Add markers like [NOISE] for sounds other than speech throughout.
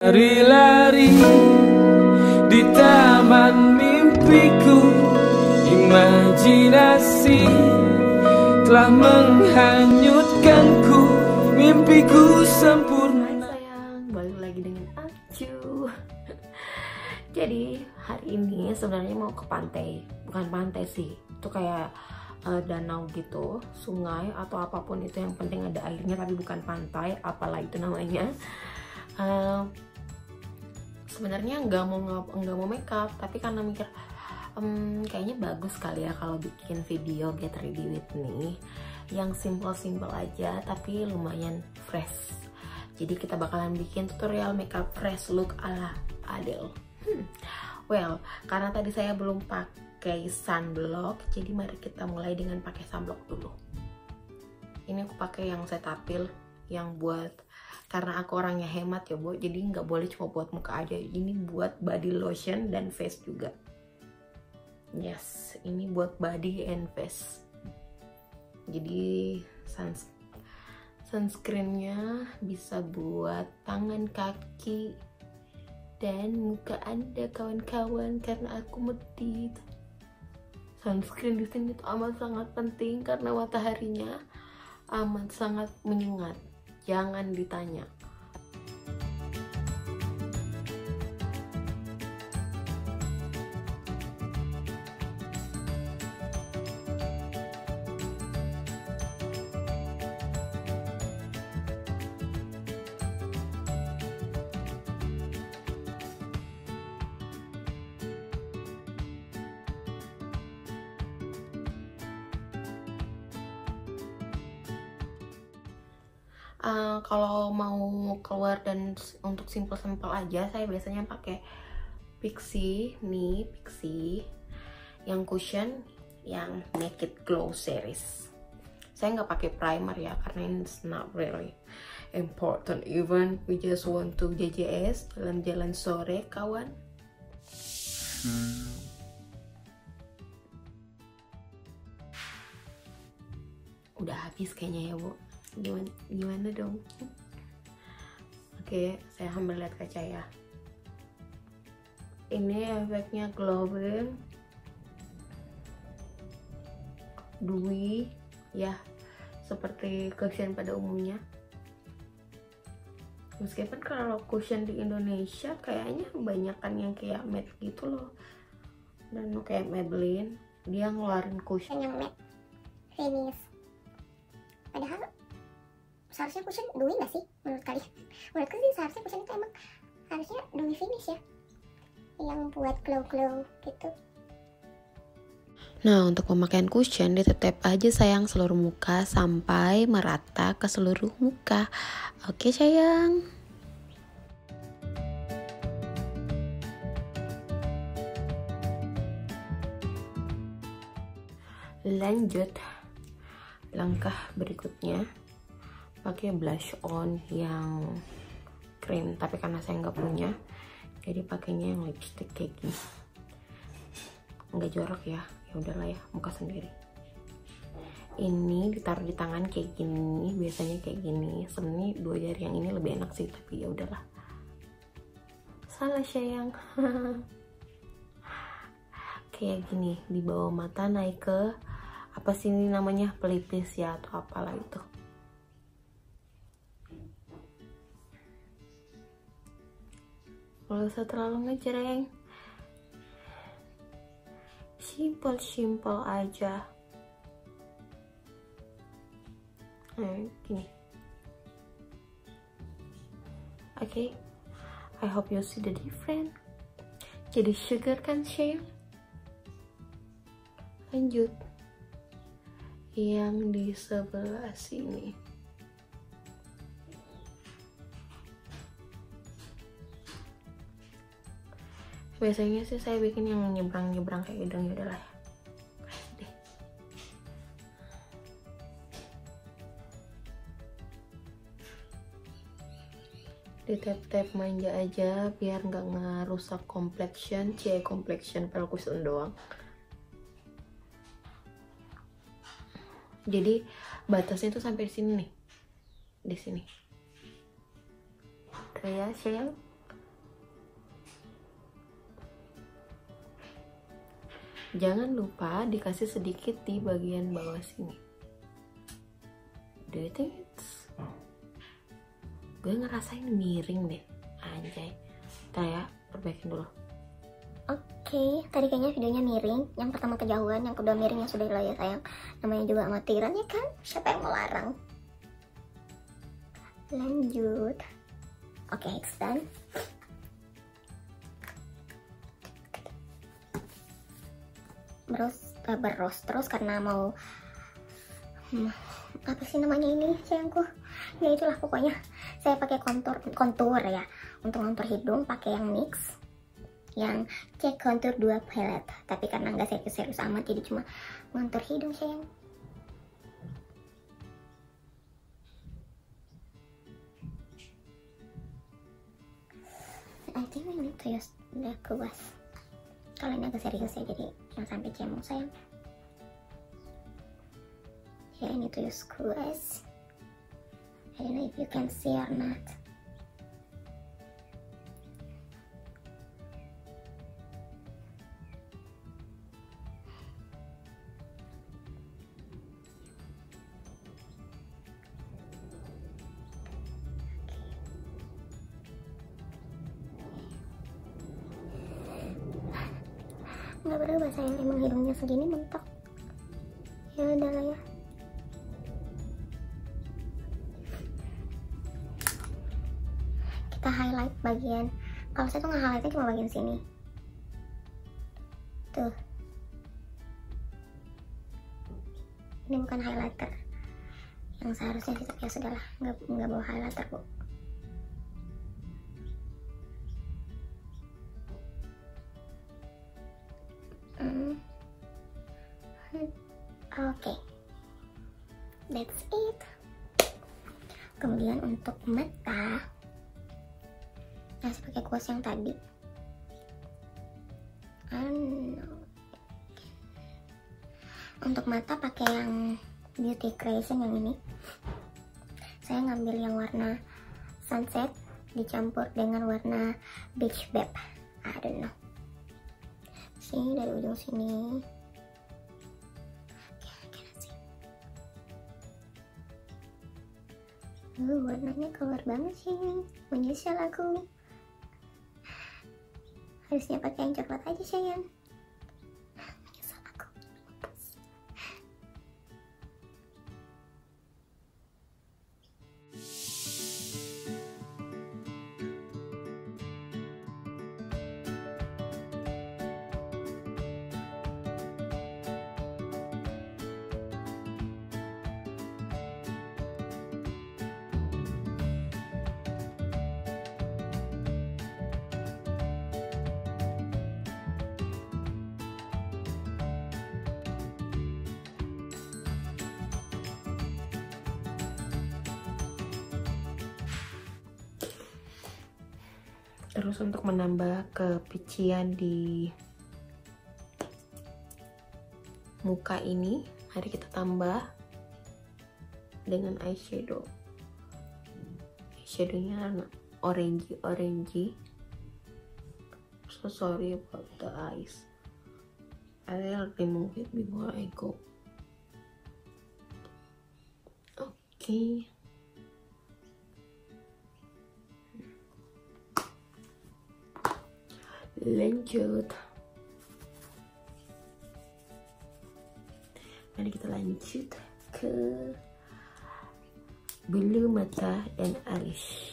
Lari-lari di taman mimpiku Imajinasi telah menghanyutkanku Mimpiku Hai sempurna sayang, balik lagi dengan Acu [LAUGHS] Jadi hari ini sebenarnya mau ke pantai Bukan pantai sih, itu kayak eh, danau gitu Sungai atau apa pun itu yang penting ada airnya Tapi bukan pantai, apalah itu namanya Sebenarnya nggak mau nggak mau makeup Tapi karena mikir "Hmm, Kayaknya bagus kali ya kalau bikin video get ready with me Yang simple-simple aja tapi lumayan fresh jadi kita bakalan bikin tutorial makeup fresh look ala Adele. Hmm. Well, karena tadi saya belum pakai sunblock, jadi mari kita mulai dengan pakai sunblock dulu. Ini aku pakai yang saya tapil, yang buat karena aku orangnya hemat ya bu, jadi nggak boleh cuma buat muka aja. Ini buat body lotion dan face juga. Yes, ini buat body and face. Jadi suns sunscreennya bisa buat tangan kaki dan muka anda kawan-kawan karena aku medit sunscreen di sini amat sangat penting karena mataharinya amat sangat menyengat jangan ditanya Eh, kalau mau keluar dan untuk simple-simple aja saya biasanya pakai Pixie nih Pixie yang cushion yang Naked Glow series. Saya nggak pakai primer ya karena ini it's not really important. Even we just want to JJS jalan-jalan sore kawan. Udah habis kayaknya ya bu gimana gimana dong? Oke saya ambil lihat kaca ya. Ini efeknya glowing dewy ya seperti cushion pada umumnya. Meskipun kalau cushion di Indonesia kayaknya kebanyakan yang kayak matte gitu loh. Dan kayak Maybelline dia ngeluarin cushion. Yang matte finish. Padahal seharusnya cushion dewy gak sih menurut kalian menurutku sih seharusnya cushion itu emang harusnya dewy finish ya yang buat glow glow gitu Nah, untuk pemakaian cushion ditetep aja sayang seluruh muka sampai merata ke seluruh muka. Oke, sayang. Lanjut. Langkah berikutnya pakai blush on yang cream, tapi karena saya nggak punya, jadi pakainya yang lipstick kayak gini. Nggak jorok ya ya udahlah ya muka sendiri. Ini ditaruh di tangan kayak gini biasanya kayak gini. Sebenarnya dua jari yang ini lebih enak sih tapi ya udahlah. Salah sayang. [LAUGHS] Kayak gini di bawah mata naik ke apa sih ini namanya pelipis ya atau apalah itu Gak usah terlalu ngejreng. Simple-simple aja. Nah gini. Oke. Okay. I hope you see the difference. Jadi sugar kan sayang lanjut. Yang di sebelah sini biasanya sih saya bikin yang nyebrang-nyebrang kayak hidung ya udahlah ya. Deh. di tap-tap manja aja biar nggak ngerusak complexion cie complexion pelkusan doang jadi batasnya tuh sampai sini nih di sini kayak sayang jangan lupa dikasih sedikit di bagian bawah sini do you think it's gue ngerasain miring deh anjay kita ya perbaikin dulu Oke, tadi kayaknya videonya miring. Yang pertama kejauhan, yang kedua miring yang sudah ya sayang. Namanya juga amatiran ya kan? Siapa yang melarang? Lanjut. Oke, it's done. Beros, eh, beros terus karena mau apa sih namanya ini sayangku? Ya itulah pokoknya. Saya pakai kontur kontur ya. Untuk kontur hidung pakai yang mix. Yang cek kontur dua palette tapi karena nggak serius-serius amat jadi cuma kontur hidung sayang. I think we need to use the kalau ini agak serius ya jadi jangan sampai cemong sayang. Yeah, I need to use I don't know if you can see or not nggak berubah sayang emang hidungnya segini mentok? Ya udah lah ya. Kita highlight bagian. Kalau saya tuh nggak highlightnya cuma bagian sini. Tuh. Ini bukan highlighter. Yang seharusnya sih tapi ya sudahlah. Nggak nggak bawa highlighter bu Oke, that's it. Kemudian untuk mata, masih pakai kuas yang tadi. Untuk mata pakai yang beauty creation yang ini. Saya ngambil yang warna sunset dicampur dengan warna beach babe. I don't know sini dari ujung sini Uh, warnanya keluar banget sih menyesal aku. Harusnya pakai yang coklat aja sayang terus untuk menambah kepician di muka ini. Mari kita tambah dengan eyeshadow. Eyeshadownya orangey orangey so sorry about the eyes. I'll remove it before I go. Okay lanjut. Mari kita lanjut ke bulu mata dan alis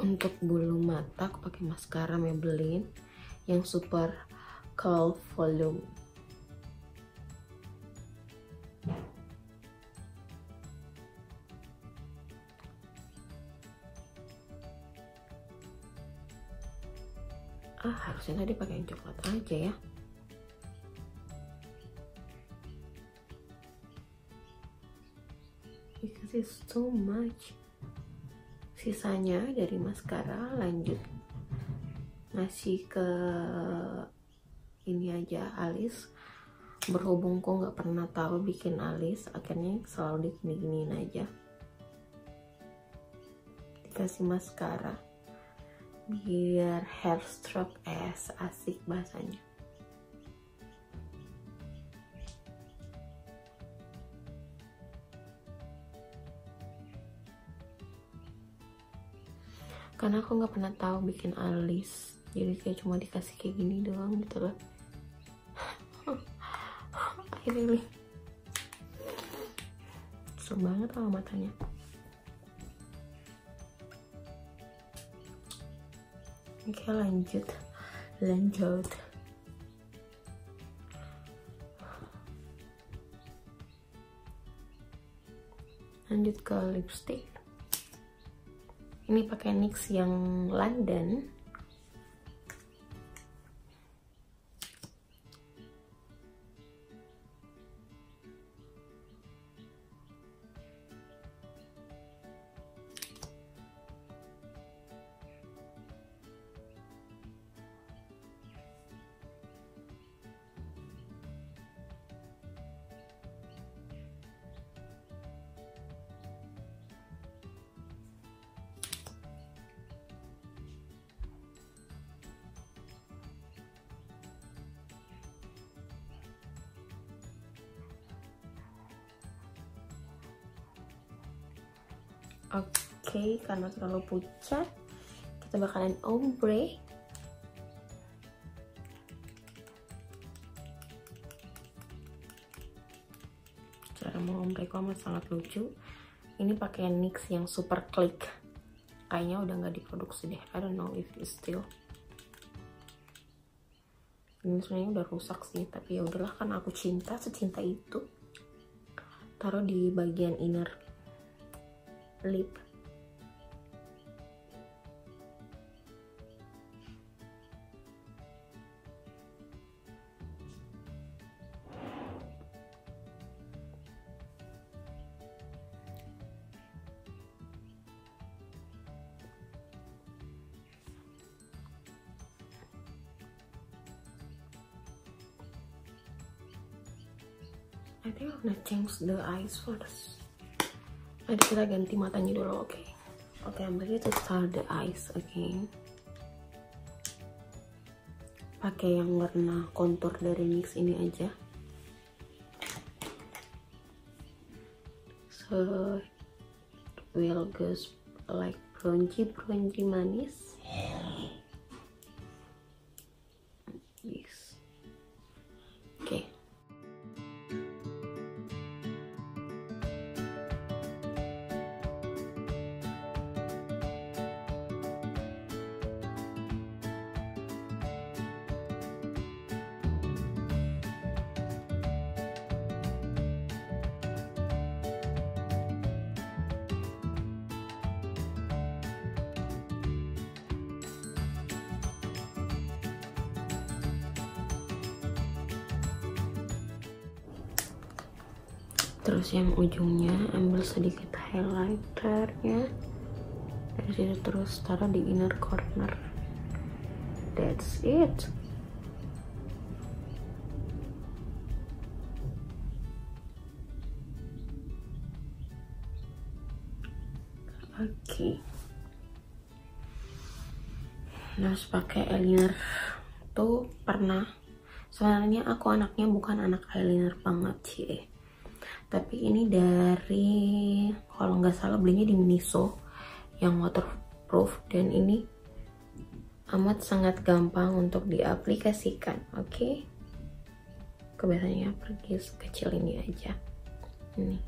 untuk bulu mata aku pakai maskara Maybelline yang super curl volume tadi pakai yang coklat aja ya. Because it's so much. Sisanya dari maskara lanjut. Ngasih ke ini aja alis. Berhubung kok nggak pernah tahu bikin alis akhirnya selalu digini-giniin aja. Dikasih maskara biar hair stroke es asik bahasanya. Karena aku nggak pernah tahu bikin alis jadi kayak cuma dikasih kayak gini doang gitu loh. I really seru banget sama matanya oke lanjut. Lanjut. Lanjut ke lipstick. Ini pakai NYX yang London Oke, karena terlalu pucat, kita bakalan ombre. Cara mau ombre amat sangat lucu. Ini pakai NYX yang super click. Kayaknya udah nggak diproduksi deh. I don't know if it's still. Ini sebenarnya udah rusak sih, tapi ya udahlah kan aku cinta secinta itu. Taruh di bagian inner lip I think I'm gonna change the eyes first. Jadi kita ganti matanya dulu, oke? Okay? Oke, okay, I'm ready start the eyes again. Pakai yang warna kontur dari NYX ini aja. So, will goes like bronzy bronzy manis. Terus yang ujungnya ambil sedikit highlighternya dari situ terus taruh di inner corner. That's it. Oke. Okay. terus pakai eyeliner tuh pernah. Sebenarnya aku anaknya bukan anak eyeliner banget sih tapi ini dari kalau nggak salah belinya di Miniso yang waterproof. Dan ini amat sangat gampang untuk diaplikasikan oke? Okay? kebiasaannya pergi sekecil ini aja. Ini.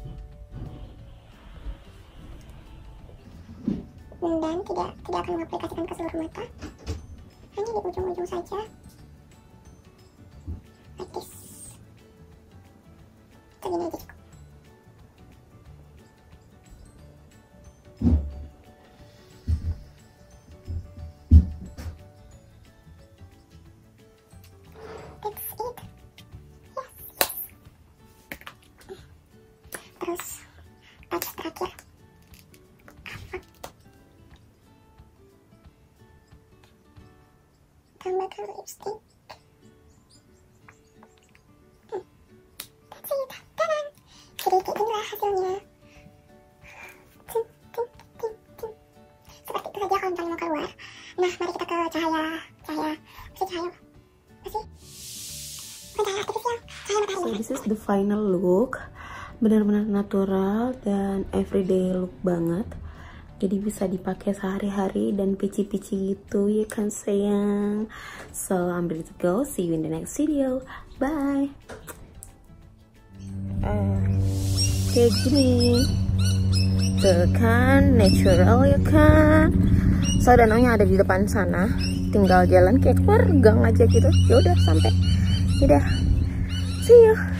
Dan tidak tidak akan mengaplikasikan ke seluruh mata. Hanya di ujung-ujung saja terus baris terakhir tambahkan lipstick. Hmm. Nah mari kita ke cahaya. Cahaya. Masih cahaya Masih? Cahaya Cahaya matahari. So this is the final look. Benar-benar natural dan everyday look banget. Jadi bisa dipakai sehari-hari dan pici-pici gitu ya kan sayang. So I'm ready to go. See you in the next video. Bye. Eh, Kayak gini. Tuh kan natural ya kan. So danaunya ada di depan sana. Tinggal jalan kayak keluar gang aja gitu. Yaudah sampai. Yaudah See you